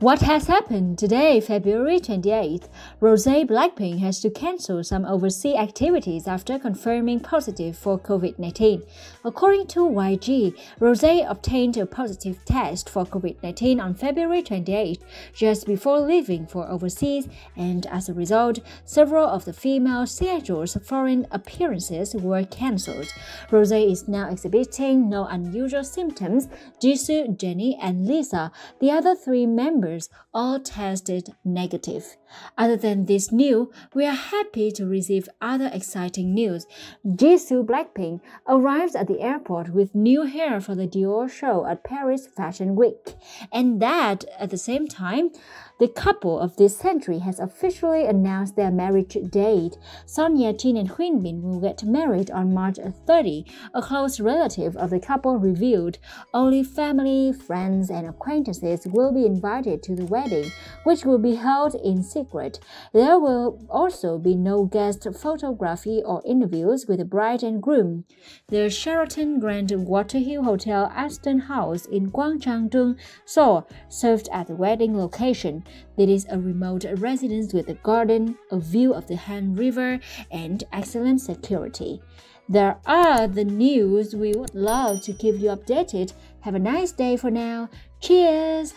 What has happened today, February 28th? Rose Blackpink has to cancel some overseas activities after confirming positive for COVID 19. According to YG, Rose obtained a positive test for COVID 19 on February 28th, just before leaving for overseas, and as a result, several of the female scheduled foreign appearances were cancelled. Rose is now exhibiting no unusual symptoms. Jisoo, Jennie, and Lisa, the other three members, all tested negative. Other than this news, we are happy to receive other exciting news. Jisoo Blackpink arrives at the airport with new hair for the Dior show at Paris Fashion Week. And that, at the same time, the couple of this century has officially announced their marriage date. Son Ye-jin and Bin will get married on March 30. A close relative of the couple revealed only family, friends, and acquaintances will be invited to the wedding, which will be held in secret. There will also be no guest photography or interviews with the bride and groom. The Sheraton Grand Walkerhill Hotel Aston House in Gwangjang-dong, Seoul, served as the wedding location. It is a remote residence with a garden, a view of the Han River, and excellent security. There are the news we would love to keep you updated. Have a nice day for now. Cheers!